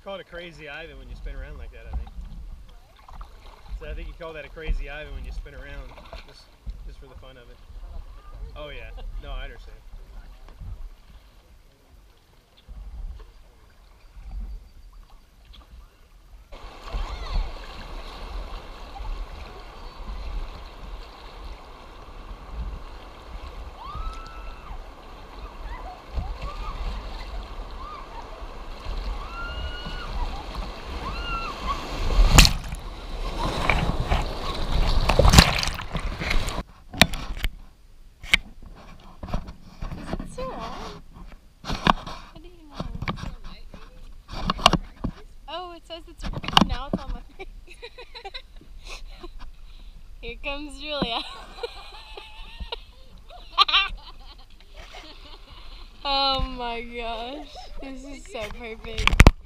It's called a crazy Ivan when you spin around like that, I think. So I think you call that a crazy Ivan when you spin around, just just for the fun of it. Oh yeah, no, I understand. Is it still on? How do you know? Oh, it says it's now it's on my face. Here comes Julia. oh my gosh. This is so perfect.